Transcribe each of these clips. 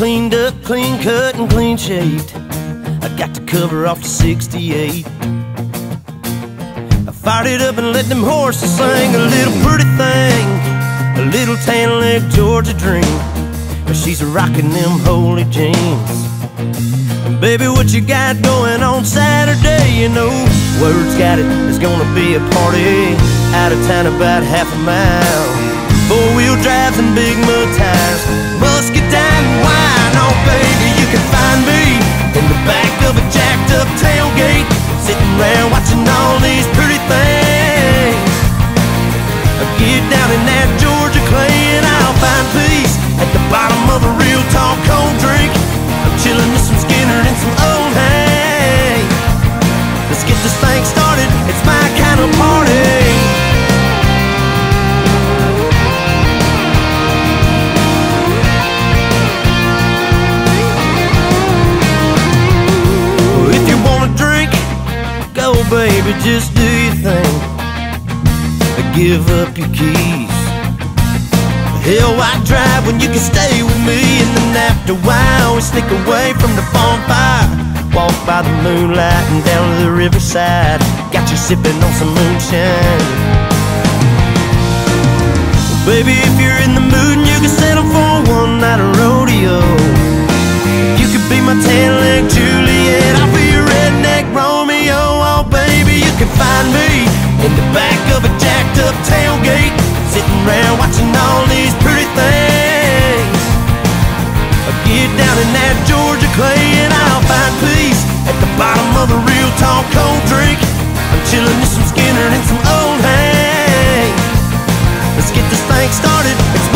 Cleaned up, clean cut, and clean shaved. I got the cover off the 68. I fired it up and let them horses sing. A little pretty thing, a little tan leg Georgia dream. But she's rocking them holey jeans. Baby, what you got going on Saturday? You know, word's got it, there's gonna be a party out of town about half a mile. Four wheel drives and big mud tires. Oh, baby, you can find me in the back of a jacked up tailgate, sitting around watching all these pretty things. I get down in that Georgia clay and I'll find peace at the bottom of a real tall cold drink. I'm chilling with some Skynyrd and some old Hank. Let's get this thing started. It's my kind of party. Baby, just do your thing. Give up your keys. Hell, why drive when you can stay with me? And then after a while, we sneak away from the bonfire. Walk by the moonlight and down to the riverside. Got you sipping on some moonshine. Well, baby, if you're in the mood and you can settle for one night of rodeo, you could be my tan leg Juliet. I'll be baby, you can find me in the back of a jacked up tailgate, sitting around watching all these pretty things. I get down in that Georgia clay and I'll find peace at the bottom of a real tall cold drink. I'm chilling with some Skynyrd and some old Hank. Let's get this thing started. It's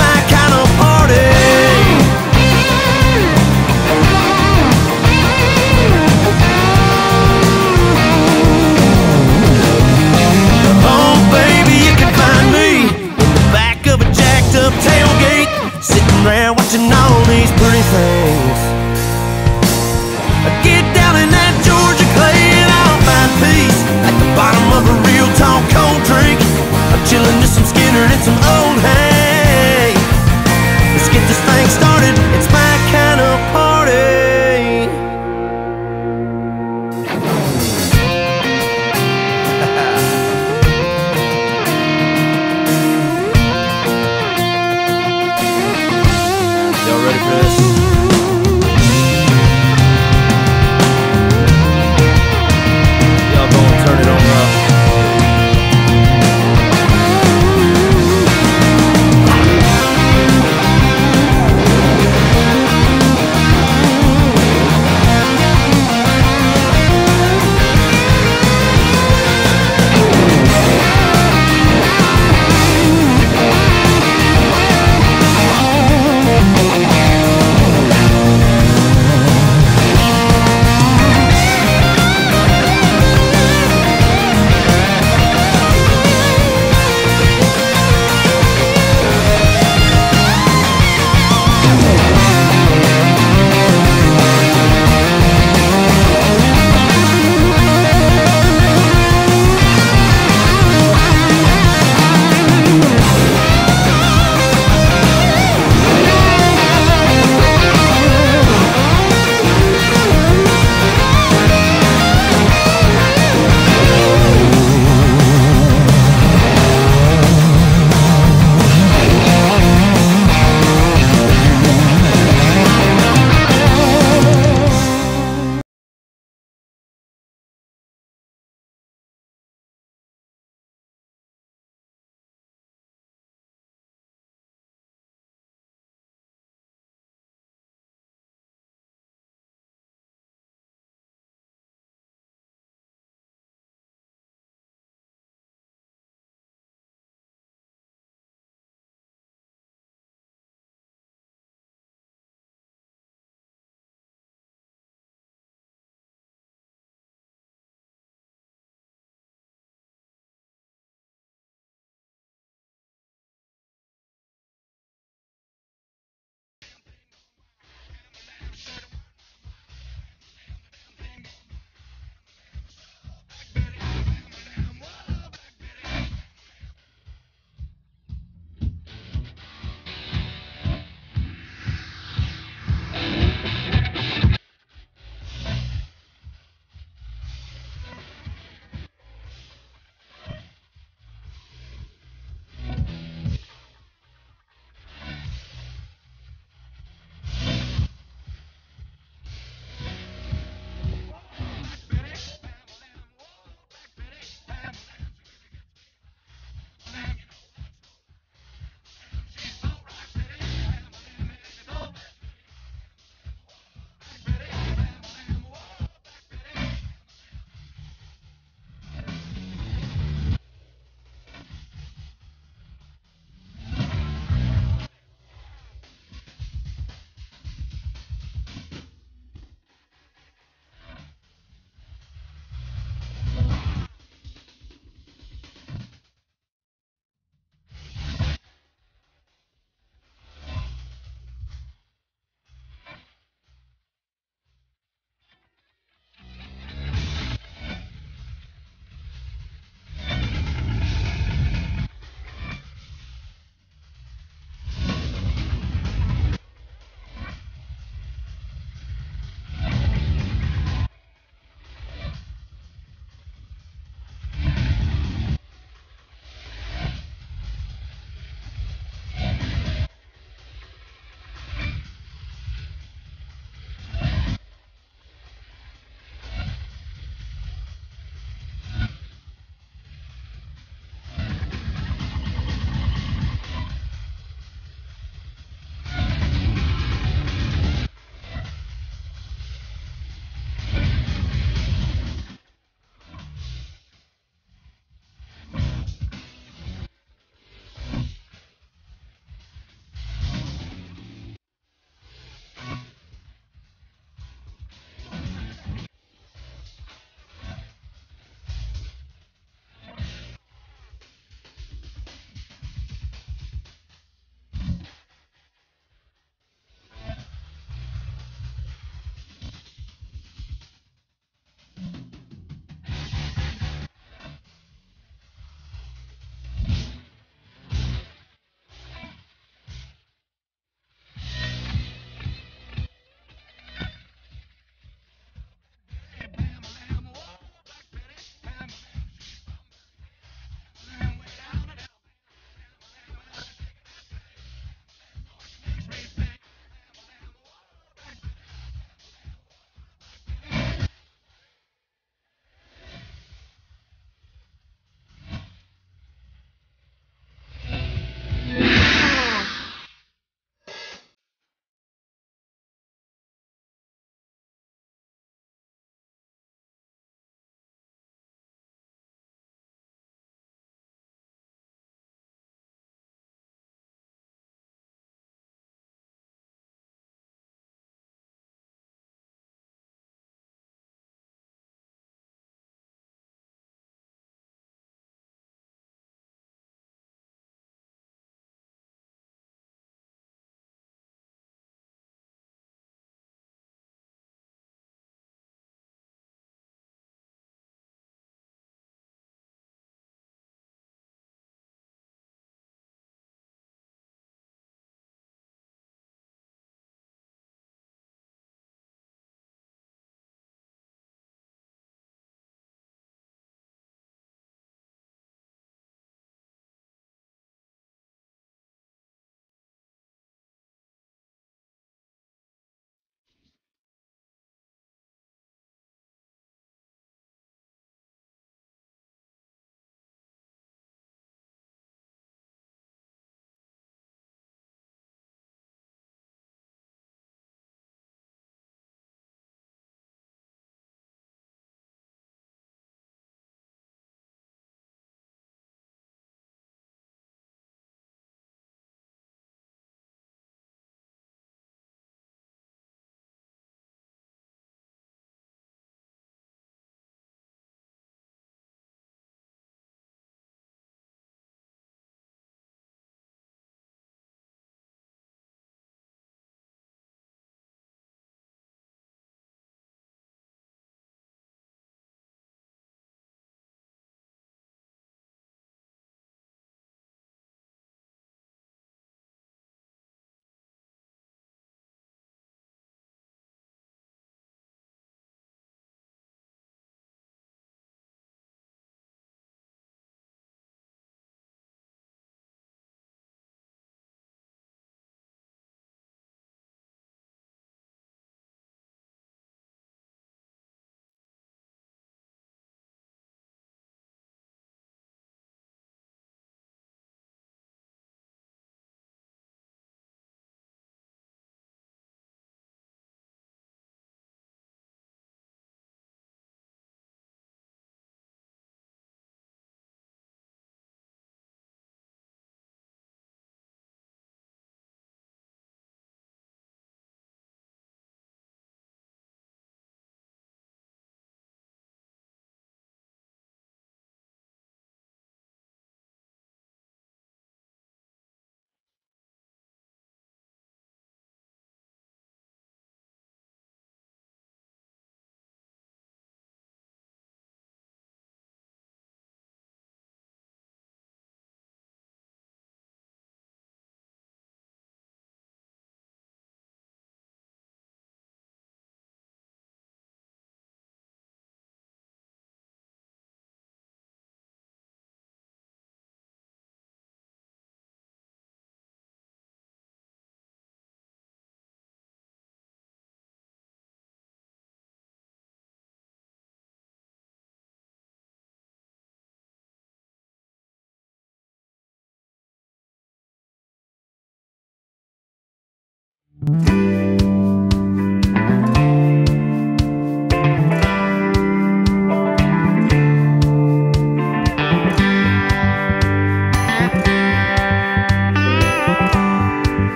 Let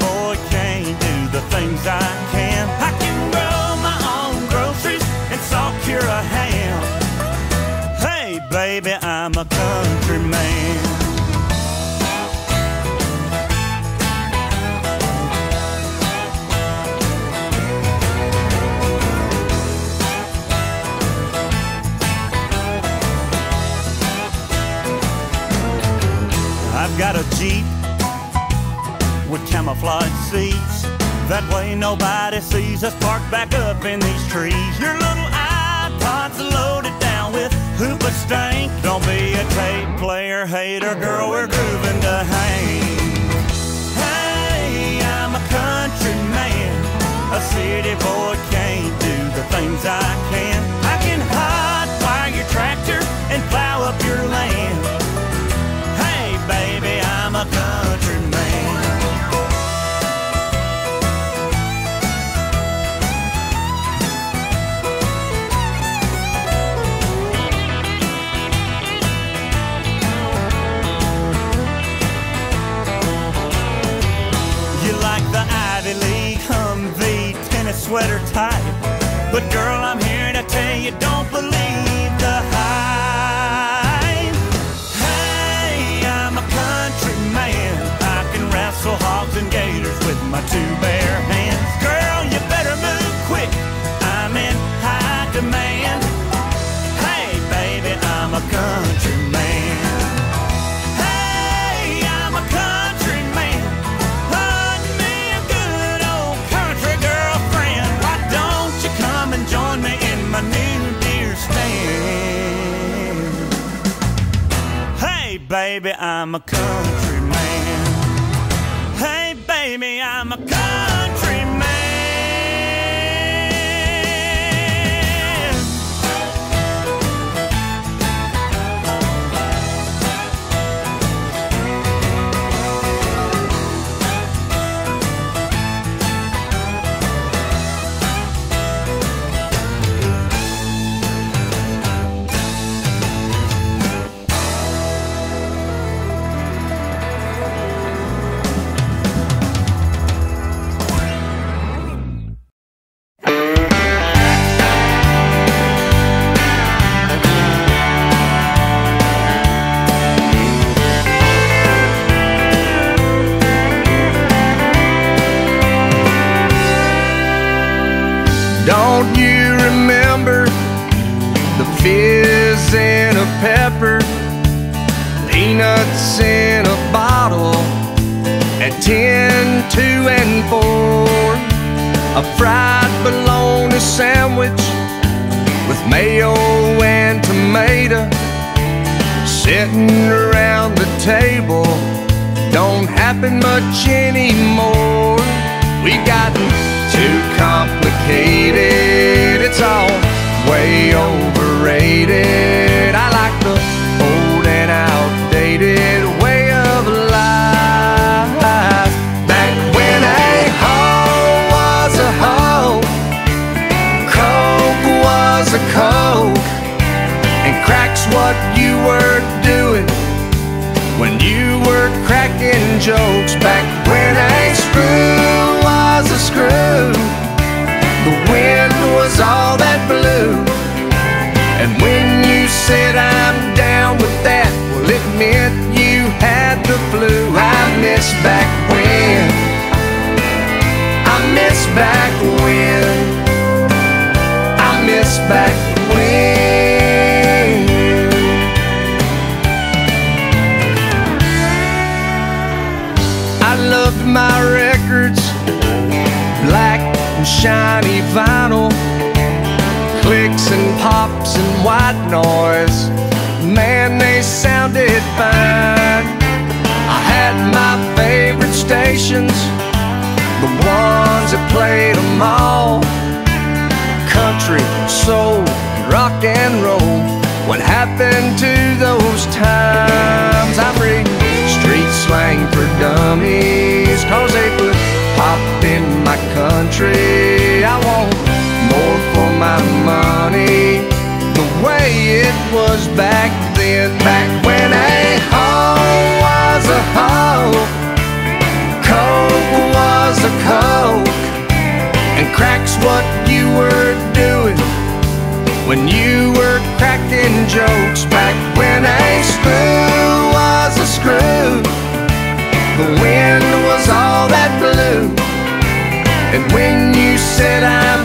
boy can't do the things I can. With seats. That way nobody sees us parked back up in these trees. Your little iPod's loaded down with hoopa stank. Don't be a tape player, hater, girl, we're grooving to Hank. Hey, I'm a country man. A city boy can't do the things I can. I can hot fire your tractor and plow up your land. Hey, baby, I'm a country baby, I'm a country man. Hey, baby, I'm a country happen much anymore. We got too complicated. It's all records, black and shiny vinyl, clicks and pops and white noise. Man, they sounded fine. I had my favorite stations, the ones that played them all. Country, soul, rock and roll. What happened to those times? I'm reading street slang for dummies, place cause they put pop in my country. I want more for my money the way it was back then, back when a hoe was a hoe, coke was a coke, and cracks what you were doing when you were cracking jokes back when a screw was a screw. The wind was all that blew. And when you said I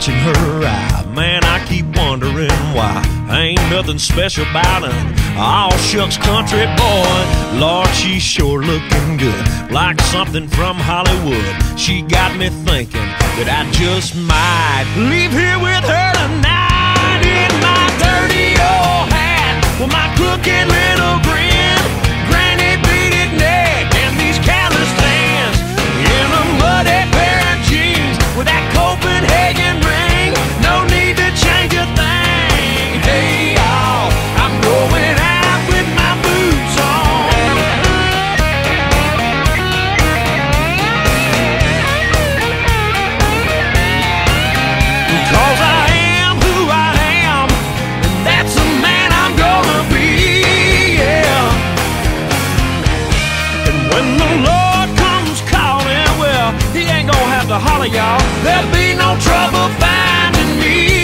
catching her eye. Man, I keep wondering why. Ain't nothing special about an all shucks country boy. Lord, she's sure looking good, like something from Hollywood. She got me thinking that I just might leave here with her tonight in my dirty old hat with my crooked little grin. Granny beaded neck and these calloused hands in a muddy pair of jeans with that Copenhagen. The holler, y'all. There'll be no trouble finding me.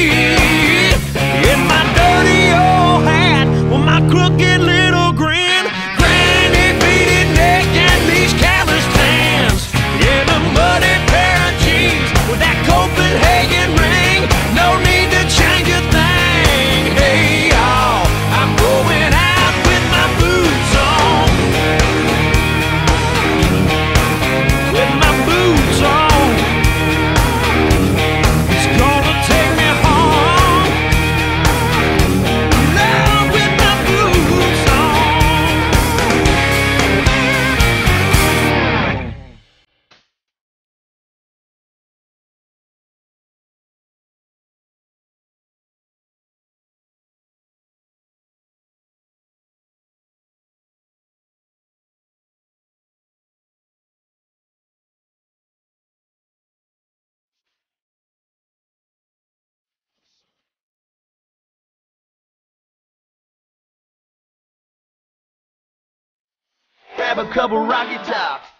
Grab a couple rocky tops.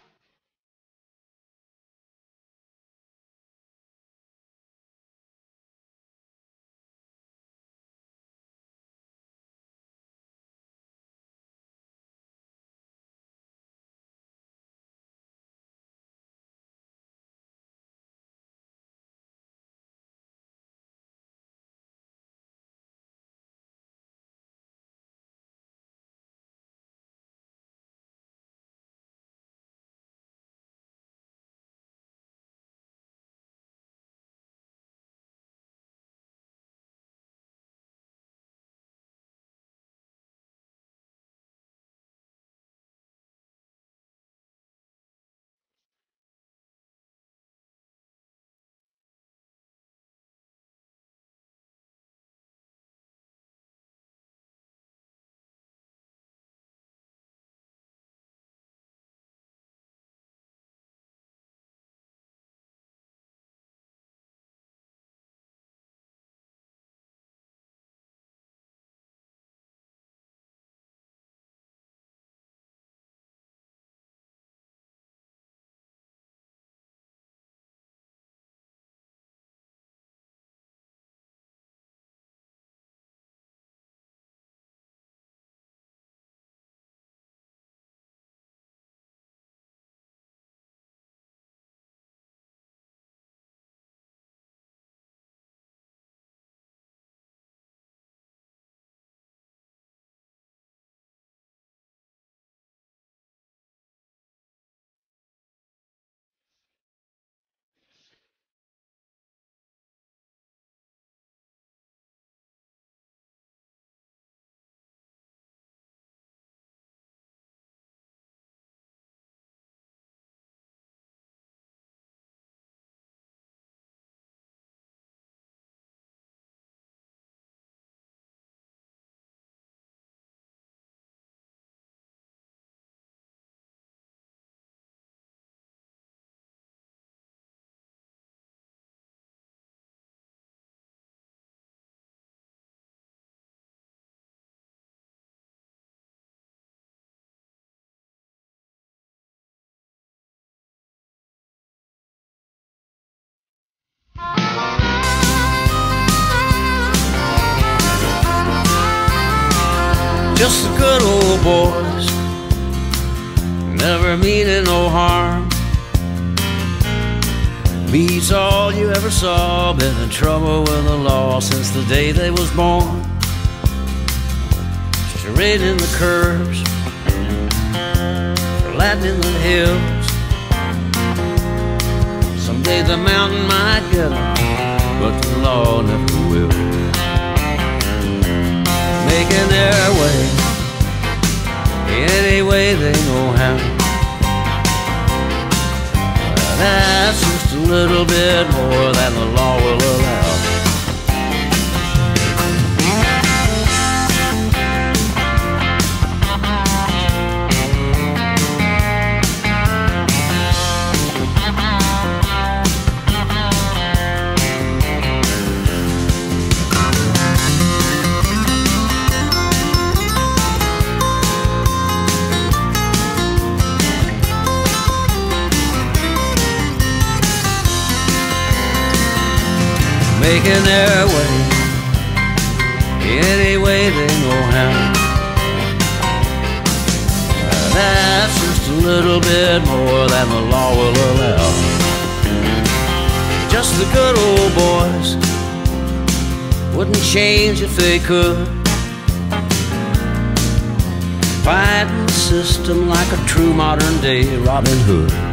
Just the good old boys, never meaning no harm. Beats all you ever saw, been in trouble with the law since the day they was born. Straight in the curves, flattening the hills. Someday the mountain might get them, but the law never will making their way any way they know how. That's just a little bit more than the law will allow. Making their way any way they know how. That's just a little bit more than the law will allow. Just the good old boys wouldn't change if they could. Fighting the system like a true modern day Robin Hood.